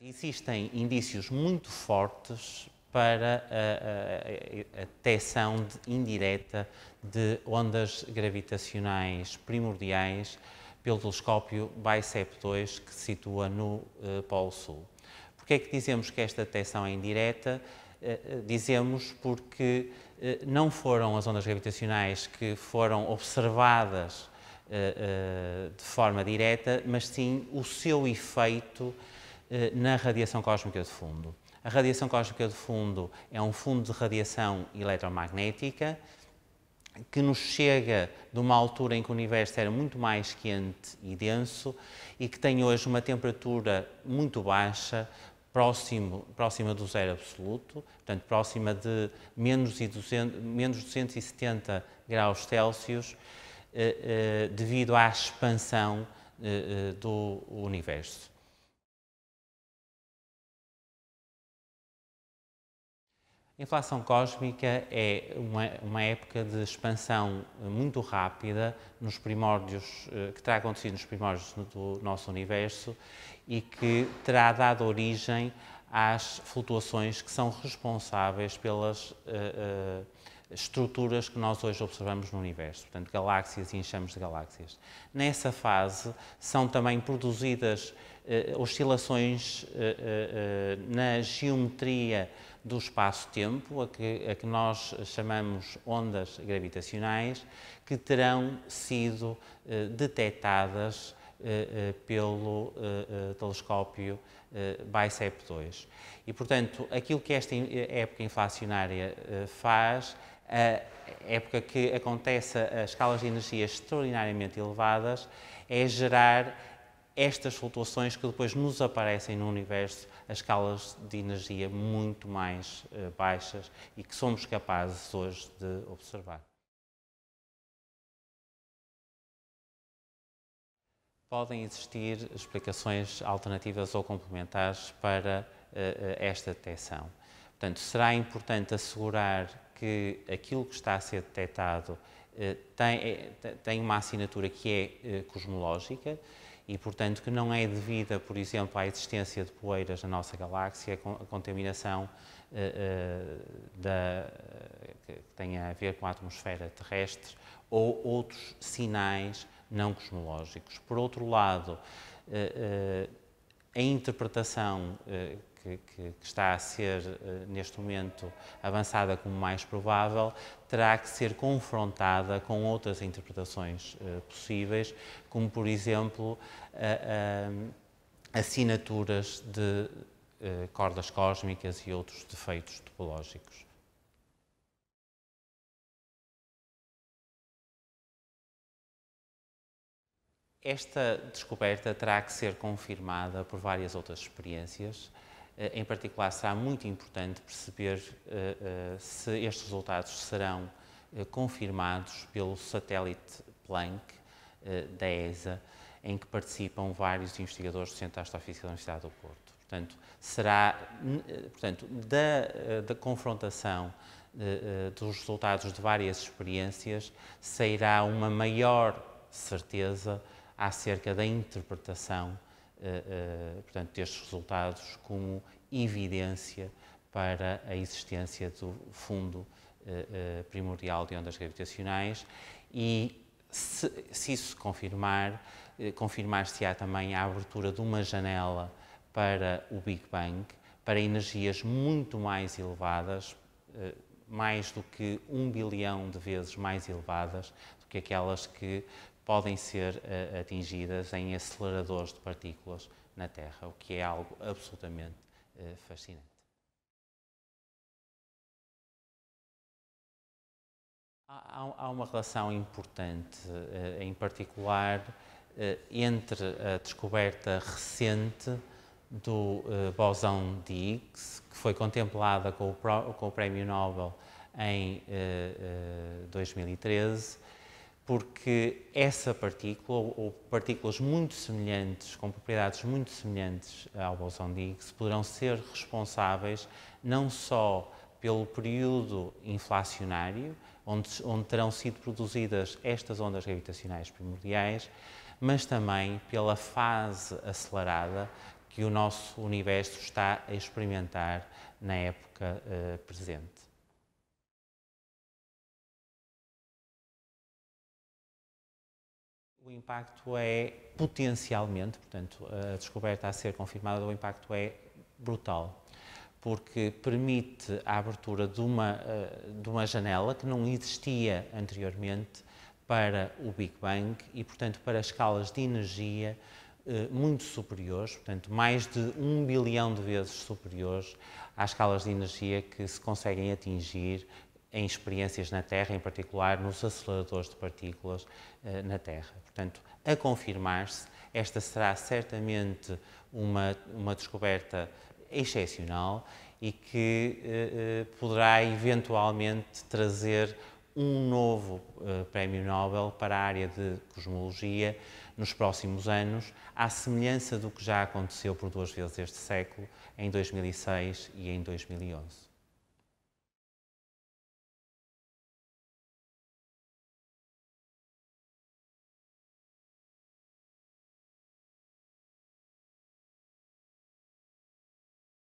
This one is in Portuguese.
Existem indícios muito fortes para a, a, a detecção de, indireta de ondas gravitacionais primordiais pelo telescópio BICEP-2 que se situa no uh, Polo Sul. Porquê é que dizemos que esta detecção é indireta? Uh, dizemos porque uh, não foram as ondas gravitacionais que foram observadas de forma direta, mas sim o seu efeito na radiação cósmica de fundo. A radiação cósmica de fundo é um fundo de radiação eletromagnética que nos chega de uma altura em que o universo era muito mais quente e denso e que tem hoje uma temperatura muito baixa, próximo, próxima do zero absoluto, portanto, próxima de menos, 200, menos 270 graus Celsius, eh, eh, devido à expansão eh, do universo. A inflação cósmica é uma, uma, época de expansão muito rápida nos primórdios, eh, que terá acontecido nos primórdios do nosso universo e que terá dado origem às flutuações que são responsáveis pelas uh, uh, estruturas que nós hoje observamos no universo, portanto, galáxias e enxames de galáxias. Nessa fase são também produzidas uh, oscilações na geometria do espaço-tempo, a que, a que nós chamamos ondas gravitacionais, que terão sido eh, detectadas eh, eh, pelo telescópio BICEP-2. E, portanto, aquilo que esta época inflacionária faz, época que acontece a escalas de energia extraordinariamente elevadas, é gerar estas flutuações que depois nos aparecem no universo a escalas de energia muito mais uh, baixas e que somos capazes hoje de observar. Podem existir explicações alternativas ou complementares para uh, esta detecção. Portanto, será importante assegurar que aquilo que está a ser detectado uh, tem, tem uma assinatura que é cosmológica e, portanto, que não é devida, por exemplo, à existência de poeiras na nossa galáxia, a contaminação da, que tem a ver com a atmosfera terrestre ou outros sinais não cosmológicos. Por outro lado, a interpretação que, que, que, está a ser, neste momento, avançada como mais provável, terá que ser confrontada com outras interpretações uh, possíveis, como, por exemplo, assinaturas de cordas cósmicas e outros defeitos topológicos. Esta descoberta terá que ser confirmada por várias outras experiências, eh, em particular, será muito importante perceber eh, eh, se estes resultados serão confirmados pelo satélite Planck da ESA, em que participam vários investigadores do Centro de Astrofísica da Universidade do Porto. Portanto, será, portanto, da, da confrontação dos resultados de várias experiências, sairá uma maior certeza acerca da interpretação portanto, destes resultados como evidência para a existência do fundo uh, primordial de ondas gravitacionais. E, se, se isso confirmar, confirmar-se-á também a abertura de uma janela para o Big Bang, para energias muito mais elevadas, mais do que um bilhão de vezes mais elevadas do que aquelas que podem ser uh, atingidas em aceleradores de partículas na Terra, o que é algo absolutamente uh, fascinante. Há, uma relação importante, uh, em particular, entre a descoberta recente do bosão de Higgs, que foi contemplada com o Prémio Nobel em 2013, porque essa partícula, ou partículas muito semelhantes, com propriedades muito semelhantes ao bosão de Higgs, poderão ser responsáveis não só pelo período inflacionário, onde, onde terão sido produzidas estas ondas gravitacionais primordiais, mas também pela fase acelerada que o nosso universo está a experimentar na época uh, presente. O impacto é potencialmente, portanto, a descoberta a ser confirmada, o impacto é brutal, porque permite a abertura de uma, eh, de uma janela que não existia anteriormente para o Big Bang e, portanto, para escalas de energia eh, muito superiores, portanto, mais de um bilhão de vezes superiores às escalas de energia que se conseguem atingir em experiências na Terra, em particular nos aceleradores de partículas eh, na Terra. Portanto, a confirmar-se, esta será certamente uma, uma descoberta excepcional e que eh, eh poderá eventualmente trazer um novo Prémio Nobel para a área de cosmologia nos próximos anos, à semelhança do que já aconteceu por duas vezes este século, em 2006 e em 2011.